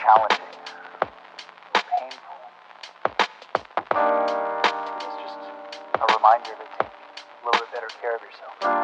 challenging or painful It's just a reminder to take a little bit better care of yourself.